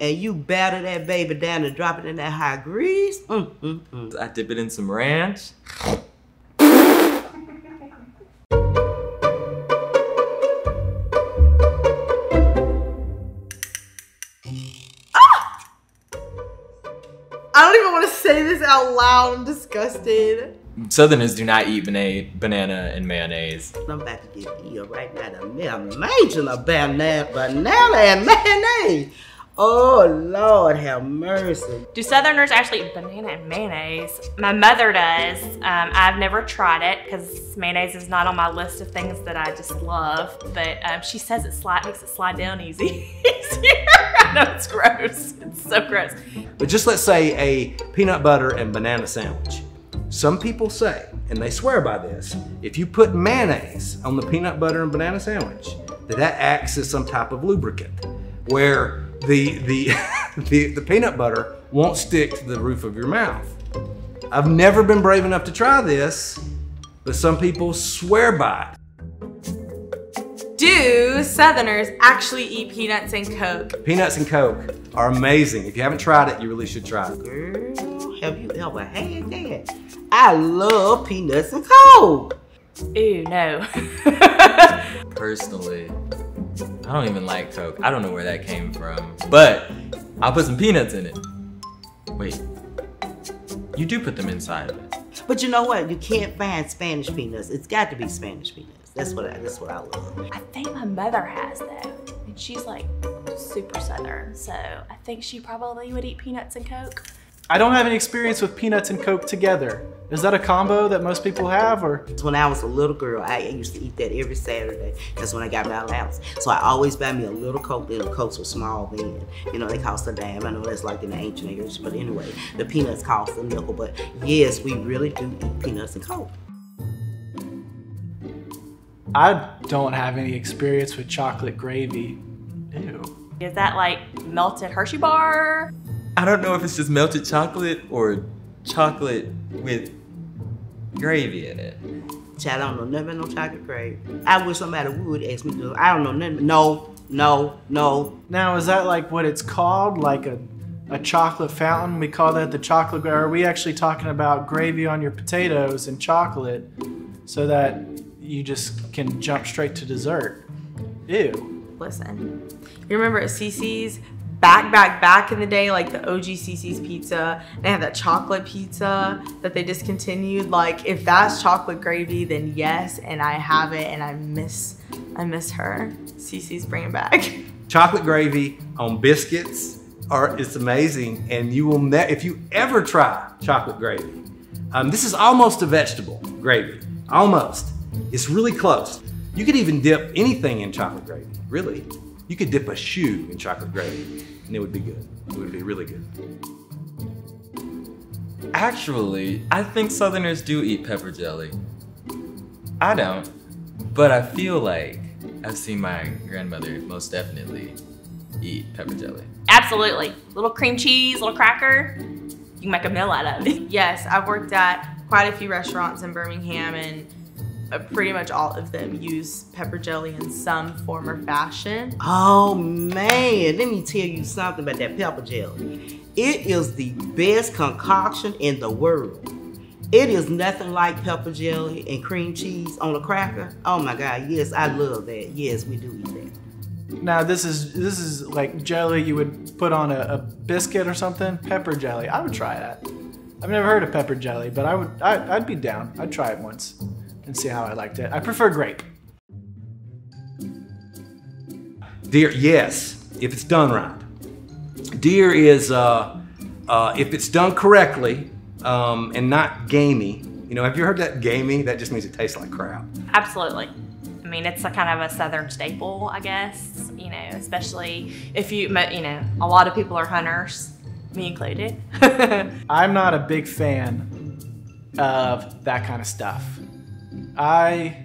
and you batter that baby down and drop it in that hot grease. Mm, mm, mm. I dip it in some ranch. I don't even want to say this out loud. I'm disgusted. Southerners do not eat banana and mayonnaise. I'm about to get ill right now. The major banana, banana and mayonnaise. Oh Lord, have mercy. Do Southerners actually eat banana and mayonnaise? My mother does. Um, I've never tried it because mayonnaise is not on my list of things that I just love. But um, she says it slide makes it slide down easy. I know it's gross. It's so gross. But just let's say a peanut butter and banana sandwich. Some people say, and they swear by this, if you put mayonnaise on the peanut butter and banana sandwich, that that acts as some type of lubricant, where the, the, the, the peanut butter won't stick to the roof of your mouth. I've never been brave enough to try this, but some people swear by it. Do Southerners actually eat peanuts and Coke? Peanuts and Coke are amazing. If you haven't tried it, you really should try it. Girl, have you ever had that? I love peanuts and Coke. Ew, no. Personally, I don't even like Coke. I don't know where that came from. But I'll put some peanuts in it. Wait. You do put them inside of it. But you know what? You can't find Spanish peanuts. It's got to be Spanish peanuts. That's what I, that's what I love. I think my mother has though. And she's like super southern. So I think she probably would eat peanuts and Coke. I don't have any experience with peanuts and Coke together. Is that a combo that most people have or? When I was a little girl, I used to eat that every Saturday. That's when I got my allowance. So I always buy me a little Coke, then the Cokes were small then. You know, they cost a dime. I know that's like in the ancient age, but anyway, the peanuts cost a nickel. But yes, we really do eat peanuts and Coke. I don't have any experience with chocolate gravy. Ew. Is that like melted Hershey bar? I don't know if it's just melted chocolate or chocolate with gravy in it. I don't know nothing about no chocolate gravy. I wish somebody would ask me to. I don't know nothing. No, no, no. Now, is that like what it's called? Like a, a chocolate fountain? We call that the chocolate gravy. Are we actually talking about gravy on your potatoes and chocolate so that you just can jump straight to dessert? Ew. Listen, you remember at CiCi's back, back, back in the day, like the OG CiCi's pizza, they had that chocolate pizza that they discontinued. Like, if that's chocolate gravy, then yes, and I have it, and I miss, I miss her. CiCi's bringing back. Chocolate gravy on biscuits are it's amazing, and you will if you ever try chocolate gravy. Um, this is almost a vegetable gravy, almost. It's really close. You could even dip anything in chocolate gravy, really. You could dip a shoe in chocolate gravy and it would be good. It would be really good. Actually, I think Southerners do eat pepper jelly. I don't, but I feel like I've seen my grandmother most definitely eat pepper jelly. Absolutely. Little cream cheese, little cracker, you can make a meal out of it. Yes, I've worked at quite a few restaurants in Birmingham and Uh, pretty much all of them use pepper jelly in some form or fashion. Oh man, let me tell you something about that pepper jelly. It is the best concoction in the world. It is nothing like pepper jelly and cream cheese on a cracker. Oh my God, yes, I love that. Yes, we do eat that. Now this is this is like jelly you would put on a, a biscuit or something. Pepper jelly, I would try that. I've never heard of pepper jelly, but I would I, I'd be down. I'd try it once and see how I liked it. I prefer grape. Deer, yes, if it's done right. Deer is, uh, uh, if it's done correctly um, and not gamey. You know, have you heard that gamey? That just means it tastes like crap. Absolutely. I mean, it's a kind of a southern staple, I guess. You know, especially if you, you know, a lot of people are hunters, me included. I'm not a big fan of that kind of stuff. I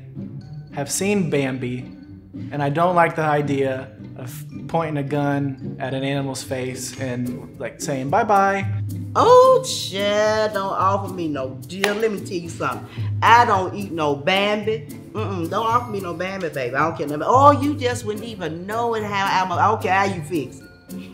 have seen Bambi, and I don't like the idea of pointing a gun at an animal's face and like saying bye bye. Oh, shit, don't offer me no deal. Let me tell you something. I don't eat no Bambi. Mm-mm, don't offer me no Bambi, baby. I don't care nothing. Oh, you just wouldn't even know it how I'm. I don't care how you fix it.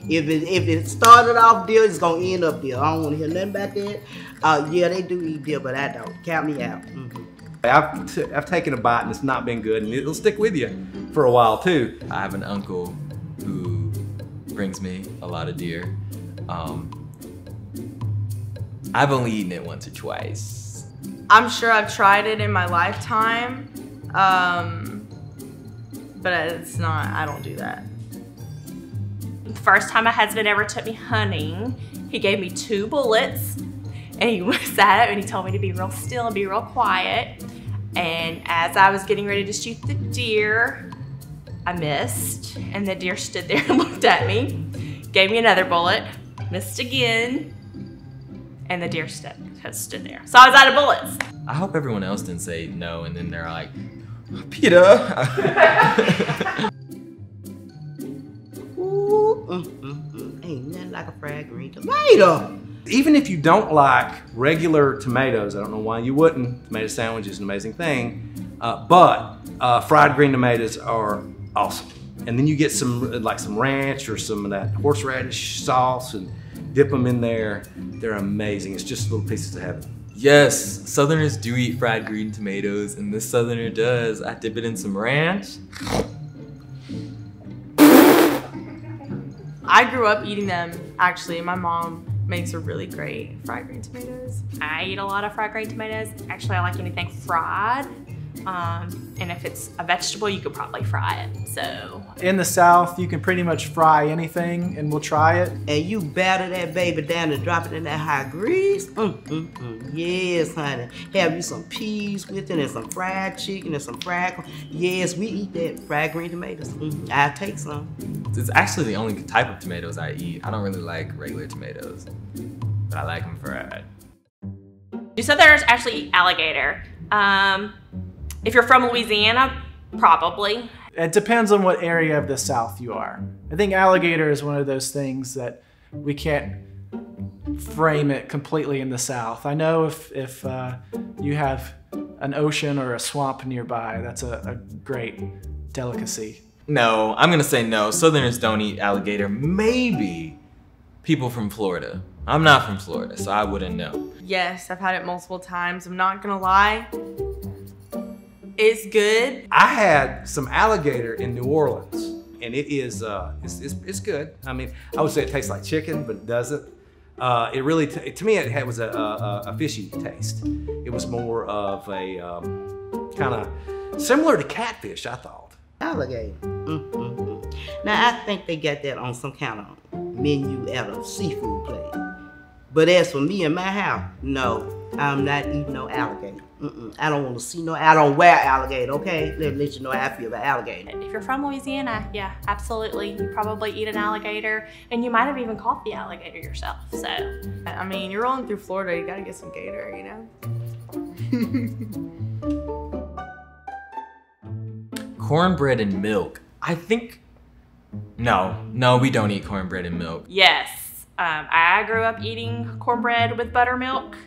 If it if it started off deal, it's gonna end up there. I don't want to hear nothing about that. Uh, yeah, they do eat deal, but I don't. Count me out. Mhm. I've, t- I've taken a bite and it's not been good, and it'll stick with you for a while too. I have an uncle who brings me a lot of deer. Um, I've only eaten it once or twice. I'm sure I've tried it in my lifetime, um, but it's not. I don't do that. The first time my husband ever took me hunting, he gave me two bullets and he sat up and he told me to be real still and be real quiet. And as I was getting ready to shoot the deer, I missed and the deer stood there and looked at me, gave me another bullet, missed again, and the deer stood, stood there. So I was out of bullets. I hope everyone else didn't say no, and then they're like, Peter. Ooh, mm, mm, mm. Ain't nothing like a fried green tomato. Even if you don't like regular tomatoes, I don't know why you wouldn't. Tomato sandwich is an amazing thing, uh, but uh, fried green tomatoes are awesome. And then you get some like some ranch or some of that horseradish sauce and dip them in there. They're amazing. It's just little pieces of heaven. yes, Southerners do eat fried green tomatoes, and this Southerner does. I dip it in some ranch. I grew up eating them. Actually, my mom makes a really great fried green tomatoes. I eat a lot of fried green tomatoes. Actually, I like anything fried. Um, and if it's a vegetable, you could probably fry it. So In the South, you can pretty much fry anything, and we'll try it. And you batter that baby down and drop it in that hot grease. Mm, mm, mm. Yes, honey. Have you some peas with it and some fried chicken and some fried. corn. Yes, we eat that fried green tomatoes. Mm, I'll take some. It's actually the only type of tomatoes I eat. I don't really like regular tomatoes, but I like them fried. do Southerners actually eat alligator? Um, if you're from Louisiana, probably. It depends on what area of the South you are. I think alligator is one of those things that we can't frame it completely in the South. I know if if uh, you have an ocean or a swamp nearby, that's a, a great delicacy. No, I'm gonna say no. Southerners don't eat alligator. Maybe people from Florida. I'm not from Florida, so I wouldn't know. Yes, I've had it multiple times. I'm not gonna lie. It's good. I had some alligator in New Orleans, and it is uh, it's, it's, it's good. I mean, I would say it tastes like chicken, but it doesn't. Uh, it really, t- to me, it had, was a, a, a fishy taste. It was more of a um, kind of similar to catfish, I thought. Alligator. Mm, mm, mm. Now, I think they got that on some kind of menu at a seafood place. But as for me and my house, no, I'm not eating no alligator. Mm-mm. I don't want to see no, I don't wear alligator, okay? Let, let you know how I feel about alligator. If you're from Louisiana, yeah, absolutely. You probably eat an alligator, and you might have even caught the alligator yourself. So, I mean, you're rolling through Florida, you gotta get some gator, you know? Cornbread and milk. I think. No, no, we don't eat cornbread and milk. yes, um, I grew up eating cornbread with buttermilk.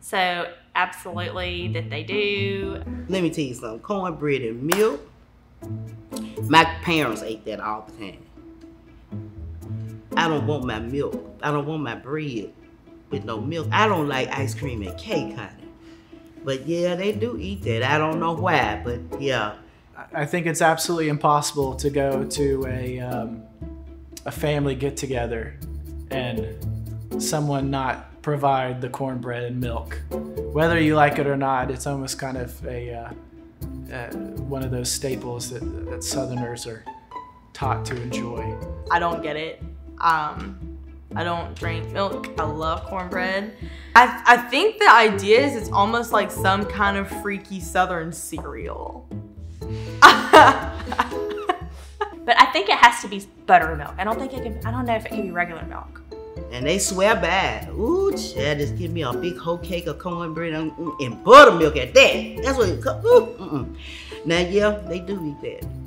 So, absolutely that they do. Let me tell you something. Cornbread and milk. My parents ate that all the time. I don't want my milk. I don't want my bread with no milk. I don't like ice cream and cake, honey. But yeah, they do eat that. I don't know why, but yeah. I- I think it's absolutely impossible to go to a um, a family get together and someone not provide the cornbread and milk, whether you like it or not. It's almost kind of a uh, uh, one of those staples that, that Southerners are taught to enjoy. I don't get it. Um, I don't drink milk. I love cornbread. I, I think the idea is it's almost like some kind of freaky southern cereal. But I think it has to be buttermilk. I don't think it can, I don't know if it can be regular milk. And they swear by. Ooh, child, just give me a big whole cake of cornbread and, mm, and buttermilk at that. That's what it co- ooh, mm-mm. Now, yeah, they do eat that.